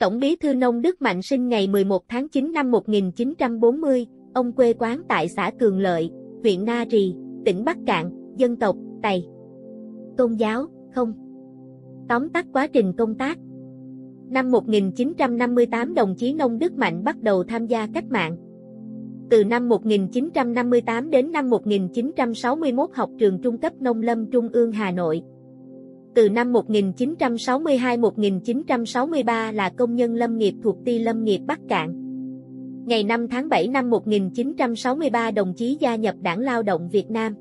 Tổng bí thư Nông Đức Mạnh sinh ngày 11 tháng 9 năm 1940, ông quê quán tại xã Cường Lợi, huyện Na Rì, tỉnh Bắc Cạn, dân tộc, Tày. Tôn giáo, không. Tóm tắt quá trình công tác. Năm 1958 đồng chí Nông Đức Mạnh bắt đầu tham gia cách mạng. Từ năm 1958 đến năm 1961 học trường trung cấp nông lâm Trung ương Hà Nội. Từ năm 1962-1963 là công nhân lâm nghiệp thuộc ty lâm nghiệp Bắc Cạn. Ngày 5 tháng 7 năm 1963 đồng chí gia nhập Đảng Lao động Việt Nam.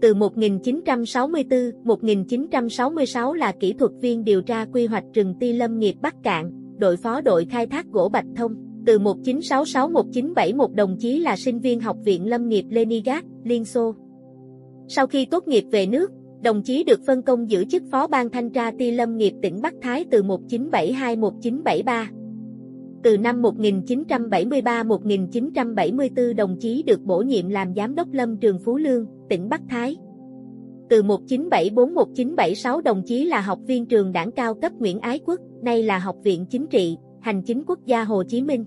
Từ 1964-1966 là kỹ thuật viên điều tra quy hoạch rừng ty lâm nghiệp Bắc Cạn, đội phó đội khai thác gỗ Bạch Thông. Từ 1966-1971 đồng chí là sinh viên Học viện Lâm nghiệp Leningrad, Liên Xô. Sau khi tốt nghiệp về nước, đồng chí được phân công giữ chức phó ban thanh tra ti lâm nghiệp tỉnh Bắc Thái từ 1972-1973. Từ năm 1973-1974 đồng chí được bổ nhiệm làm giám đốc lâm trường Phú Lương, tỉnh Bắc Thái. Từ 1974-1976 đồng chí là học viên trường đảng cao cấp Nguyễn Ái Quốc, nay là Học viện Chính trị, Hành chính Quốc gia Hồ Chí Minh.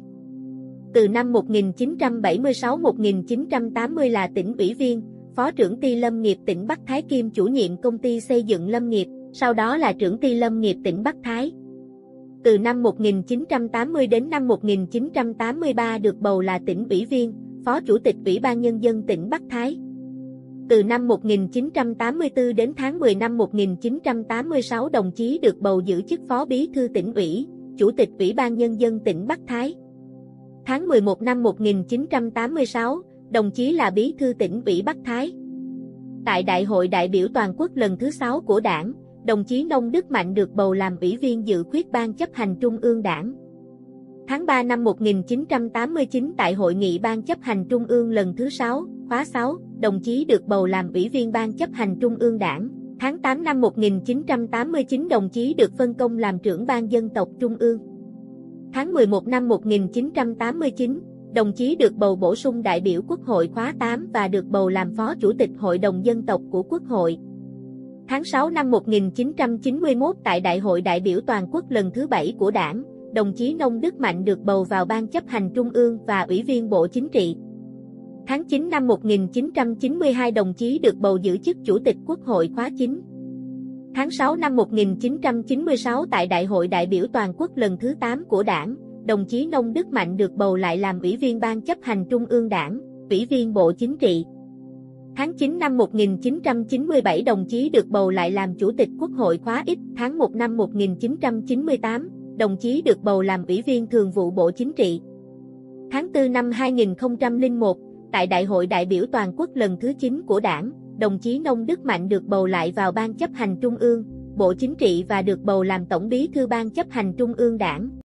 Từ năm 1976-1980 là tỉnh ủy viên, phó trưởng ty lâm nghiệp tỉnh Bắc Thái Kim chủ nhiệm công ty xây dựng lâm nghiệp, sau đó là trưởng ty lâm nghiệp tỉnh Bắc Thái. Từ năm 1980 đến năm 1983 được bầu là tỉnh ủy viên, phó chủ tịch Ủy ban Nhân dân tỉnh Bắc Thái. Từ năm 1984 đến tháng 10 năm 1986 đồng chí được bầu giữ chức phó bí thư tỉnh ủy, chủ tịch Ủy ban Nhân dân tỉnh Bắc Thái. Tháng 11 năm 1986, đồng chí là bí thư tỉnh ủy Bắc Thái. Tại Đại hội đại biểu toàn quốc lần thứ 6 của đảng, đồng chí Nông Đức Mạnh được bầu làm ủy viên dự khuyết ban chấp hành trung ương đảng. Tháng 3 năm 1989 tại hội nghị ban chấp hành trung ương lần thứ 6, khóa 6, đồng chí được bầu làm ủy viên ban chấp hành trung ương đảng. Tháng 8 năm 1989 đồng chí được phân công làm trưởng ban dân tộc trung ương. Tháng 11 năm 1989, đồng chí được bầu bổ sung đại biểu Quốc hội khóa 8 và được bầu làm Phó Chủ tịch Hội đồng Dân tộc của Quốc hội. Tháng 6 năm 1991 tại Đại hội đại biểu toàn quốc lần thứ 7 của Đảng, đồng chí Nông Đức Mạnh được bầu vào Ban chấp hành Trung ương và Ủy viên Bộ Chính trị. Tháng 9 năm 1992 đồng chí được bầu giữ chức Chủ tịch Quốc hội khóa 9. Tháng 6 năm 1996 tại Đại hội đại biểu toàn quốc lần thứ 8 của Đảng, đồng chí Nông Đức Mạnh được bầu lại làm Ủy viên Ban chấp hành Trung ương Đảng, Ủy viên Bộ Chính trị. Tháng 9 năm 1997 đồng chí được bầu lại làm Chủ tịch Quốc hội khóa X. Tháng 1 năm 1998, đồng chí được bầu làm Ủy viên Thường vụ Bộ Chính trị. Tháng 4 năm 2001, tại Đại hội đại biểu toàn quốc lần thứ 9 của Đảng, đồng chí Nông Đức Mạnh được bầu lại vào Ban chấp hành Trung ương, Bộ Chính trị và được bầu làm Tổng bí thư Ban chấp hành Trung ương Đảng.